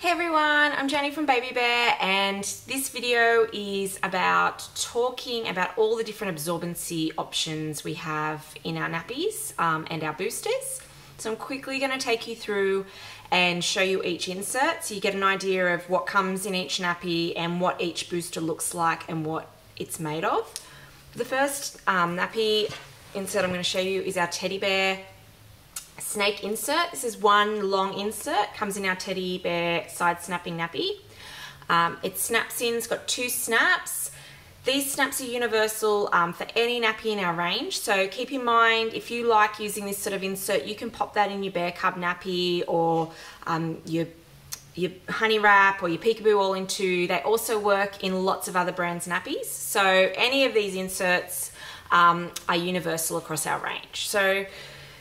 Hey everyone, I'm Jenny from Baby Bare and this video is about talking about all the different absorbency options we have in our nappies um, and our boosters. So I'm quickly going to take you through and show you each insert so you get an idea of what comes in each nappy and what each booster looks like and what it's made of. The first um, nappy insert I'm going to show you is our teddy bear snake insert. This is one long insert, comes in our teddy bear side snapping nappy. Um, it snaps in, it's got two snaps. These snaps are universal um, for any nappy in our range. So keep in mind, if you like using this sort of insert, you can pop that in your bear cub nappy or um, your your honey wrap or your peekaboo all in two. They also work in lots of other brands nappies. So any of these inserts um, are universal across our range. So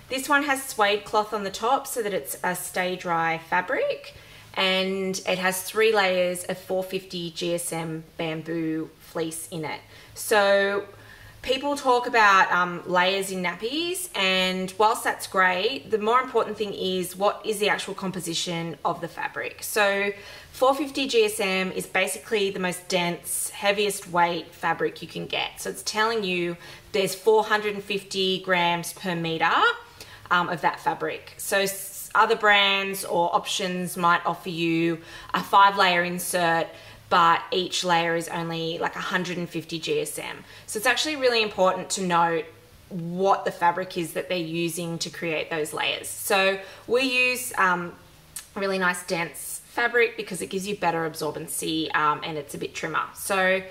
this one has suede cloth on the top so that it's a stay dry fabric and it has three layers of 450 GSM bamboo fleece in it. So people talk about um, layers in nappies and whilst that's great, the more important thing is what is the actual composition of the fabric. So 450 GSM is basically the most dense, heaviest weight fabric you can get. So it's telling you there's 450 grams per meter um, of that fabric. So other brands or options might offer you a five layer insert but each layer is only like 150 GSM. So it's actually really important to note what the fabric is that they're using to create those layers. So we use um, really nice dense fabric because it gives you better absorbency um, and it's a bit trimmer. So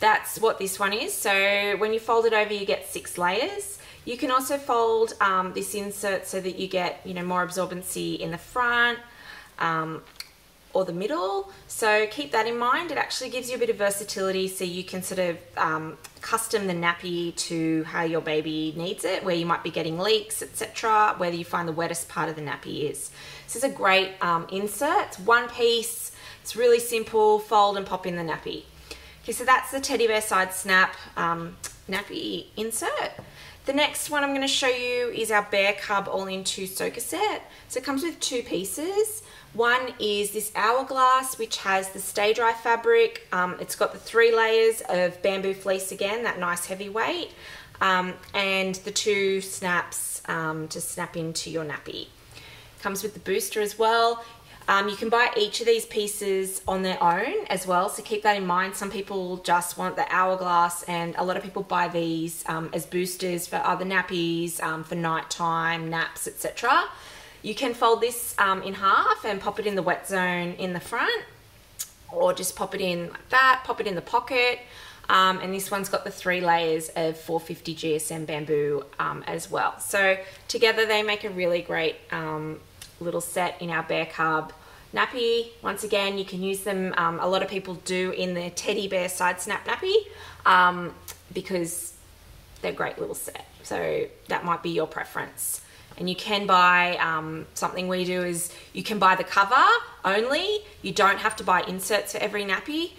that's what this one is. So when you fold it over, you get six layers. You can also fold um, this insert so that you get you know more absorbency in the front um, or the middle. So keep that in mind. It actually gives you a bit of versatility so you can sort of um, custom the nappy to how your baby needs it, where you might be getting leaks, etc., whether you find the wettest part of the nappy is. This is a great um, insert. It's one piece. It's really simple. Fold and pop in the nappy. Okay, so that's the teddy bear side snap um, nappy insert. The next one I'm going to show you is our Bear Cub All-in Two Soaker Set. So it comes with two pieces. One is this hourglass, which has the stay dry fabric. Um, it's got the three layers of bamboo fleece again, that nice heavy weight, um, and the two snaps um, to snap into your nappy. Comes with the booster as well. Um, you can buy each of these pieces on their own as well, so keep that in mind. Some people just want the hourglass, and a lot of people buy these um, as boosters for other nappies, um, for nighttime naps, etc. You can fold this um, in half and pop it in the wet zone in the front, or just pop it in like that, pop it in the pocket. Um, and this one's got the three layers of 450 GSM bamboo um, as well. So together they make a really great um, little set in our bear cub nappy. Once again, you can use them, um, a lot of people do in their teddy bear side snap nappy um, because they're great little set. So that might be your preference. And you can buy, um, something we do is you can buy the cover only. You don't have to buy inserts for every nappy.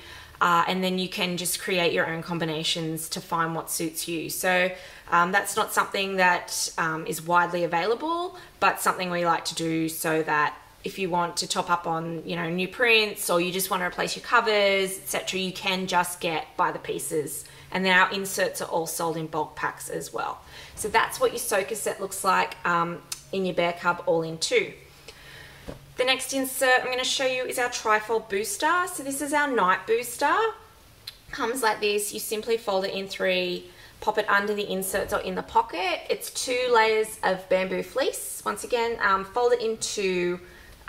Uh, and then you can just create your own combinations to find what suits you. So um, that's not something that um, is widely available, but something we like to do so that if you want to top up on you know new prints or you just want to replace your covers etc you can just get by the pieces. And then our inserts are all sold in bulk packs as well. So that's what your soaker set looks like um, in your bear cub all in two the next insert I'm going to show you is our trifold booster. So this is our night booster. Comes like this. You simply fold it in three, pop it under the inserts or in the pocket. It's two layers of bamboo fleece. Once again, um, fold it into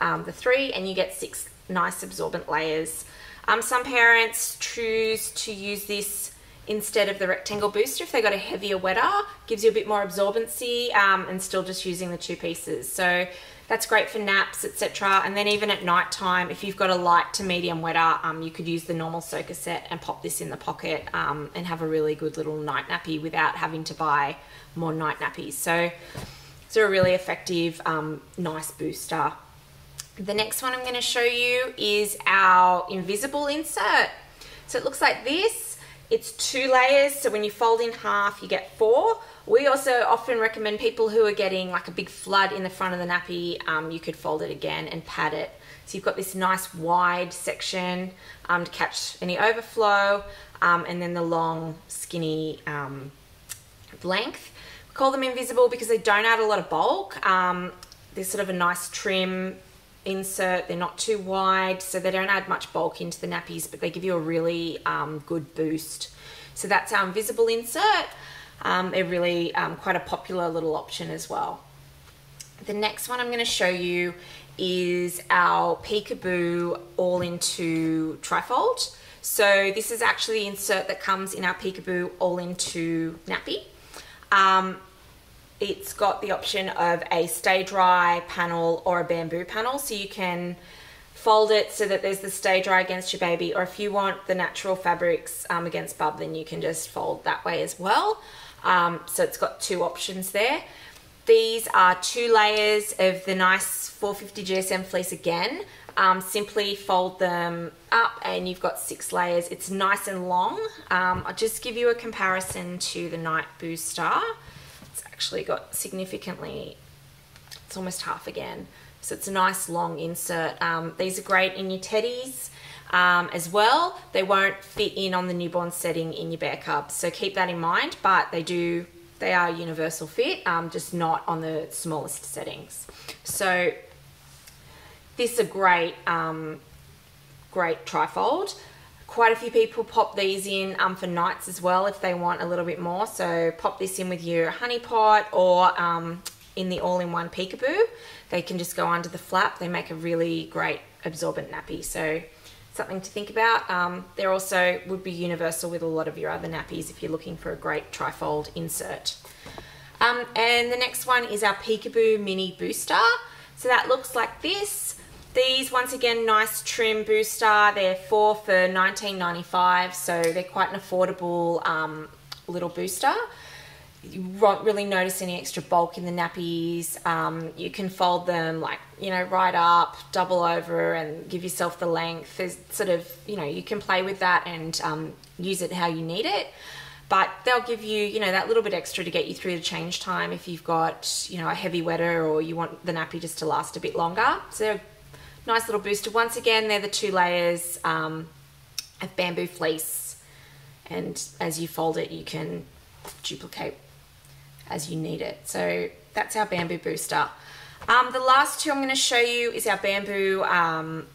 um, the three and you get six nice absorbent layers. Um, some parents choose to use this instead of the rectangle booster if they got a heavier wetter gives you a bit more absorbency um, and still just using the two pieces so that's great for naps, etc. And then even at night time, if you've got a light to medium wetter, um, you could use the normal soaker set and pop this in the pocket um, and have a really good little night nappy without having to buy more night nappies. So it's a really effective, um, nice booster. The next one I'm going to show you is our invisible insert. So it looks like this. It's two layers, so when you fold in half, you get four. We also often recommend people who are getting like a big flood in the front of the nappy, um, you could fold it again and pad it. So you've got this nice wide section um, to catch any overflow, um, and then the long, skinny um, length. We call them invisible because they don't add a lot of bulk. Um, they're sort of a nice trim insert. They're not too wide, so they don't add much bulk into the nappies, but they give you a really um, good boost. So that's our invisible insert. Um, they're really um, quite a popular little option as well. The next one I'm going to show you is our Peekaboo all in two trifold. So this is actually the insert that comes in our Peekaboo all in two nappy. Um, it's got the option of a stay dry panel or a bamboo panel. So you can fold it so that there's the stay dry against your baby or if you want the natural fabrics um, against bub then you can just fold that way as well. Um, so it's got two options there. These are two layers of the nice 450 GSM fleece again. Um, simply fold them up and you've got six layers. It's nice and long. Um, I'll just give you a comparison to the night booster actually got significantly, it's almost half again. So it's a nice long insert. Um, these are great in your teddies um, as well. They won't fit in on the newborn setting in your bear cub. So keep that in mind, but they do, they are universal fit, um, just not on the smallest settings. So this is a great, um, great trifold. Quite a few people pop these in um, for nights as well if they want a little bit more. So pop this in with your honey pot or um, in the all-in-one peekaboo. They can just go under the flap. They make a really great absorbent nappy. So something to think about. Um, they're also would be universal with a lot of your other nappies if you're looking for a great trifold insert. Um, and the next one is our Peekaboo Mini Booster. So that looks like this. These, once again, nice trim booster. They're four for 19.95, so they're quite an affordable um, little booster. You won't really notice any extra bulk in the nappies. Um, you can fold them like, you know, right up, double over and give yourself the length. There's sort of, you know, you can play with that and um, use it how you need it but they'll give you, you know, that little bit extra to get you through the change time if you've got, you know, a heavy wetter or you want the nappy just to last a bit longer. So they're Nice little booster. Once again, they're the two layers um, of bamboo fleece. And as you fold it, you can duplicate as you need it. So that's our bamboo booster. Um, the last two I'm going to show you is our bamboo um,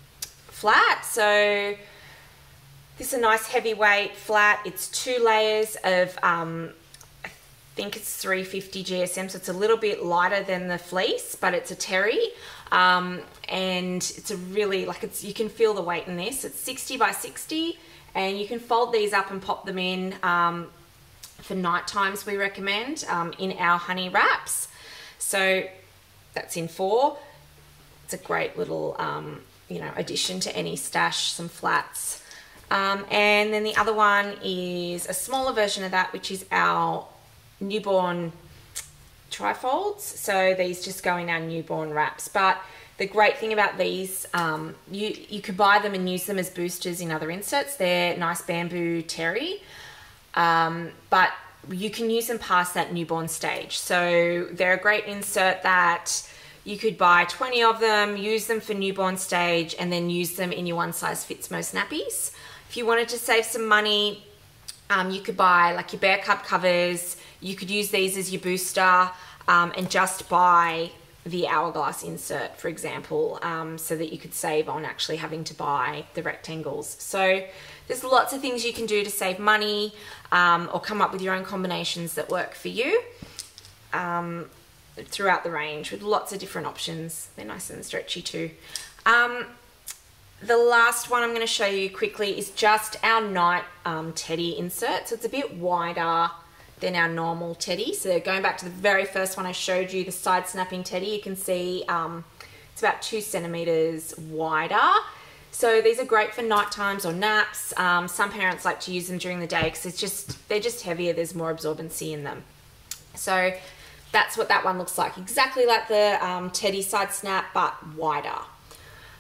flat. So this is a nice heavyweight flat. It's two layers of, um, I think it's 350 GSM, so it's a little bit lighter than the fleece, but it's a terry. Um, and it's a really, like it's, you can feel the weight in this. It's 60 by 60 and you can fold these up and pop them in um, for night times we recommend um, in our honey wraps. So that's in four. It's a great little, um, you know, addition to any stash, some flats. Um, and then the other one is a smaller version of that, which is our newborn trifolds. So these just go in our newborn wraps. But the great thing about these, um, you, you could buy them and use them as boosters in other inserts. They're nice bamboo terry, um, but you can use them past that newborn stage. So they're a great insert that you could buy 20 of them, use them for newborn stage, and then use them in your one size fits most nappies. If you wanted to save some money, um, you could buy like your bear cub covers, you could use these as your booster um, and just buy the hourglass insert, for example, um, so that you could save on actually having to buy the rectangles. So there's lots of things you can do to save money um, or come up with your own combinations that work for you um, throughout the range with lots of different options. They're nice and stretchy too. Um, the last one I'm going to show you quickly is just our night um, teddy insert. So it's a bit wider than our normal teddy. So going back to the very first one I showed you, the side snapping teddy, you can see um, it's about two centimeters wider. So these are great for night times or naps. Um, some parents like to use them during the day because it's just they're just heavier. There's more absorbency in them. So that's what that one looks like. Exactly like the um, teddy side snap, but wider.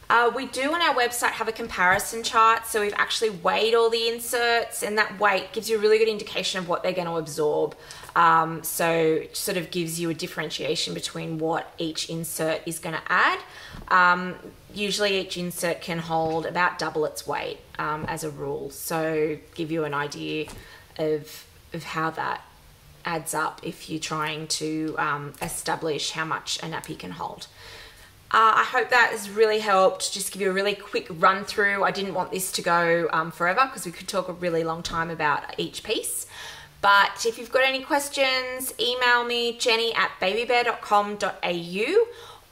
Uh, we do on our website have a comparison chart, so we've actually weighed all the inserts, and that weight gives you a really good indication of what they're going to absorb. Um, so it sort of gives you a differentiation between what each insert is going to add. Um, usually each insert can hold about double its weight um, as a rule, so give you an idea of, of how that adds up if you're trying to um, establish how much a nappy can hold. Uh, I hope that has really helped. Just give you a really quick run through. I didn't want this to go um, forever because we could talk a really long time about each piece. But if you've got any questions, email me jenny at babybare.com.au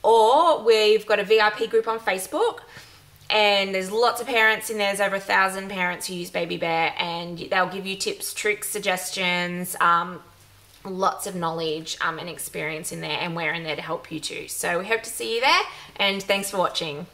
or we've got a VIP group on Facebook and there's lots of parents in there. There's over a thousand parents who use Baby Bare and they'll give you tips, tricks, suggestions, um, lots of knowledge um, and experience in there and we're in there to help you too. So we hope to see you there and thanks for watching.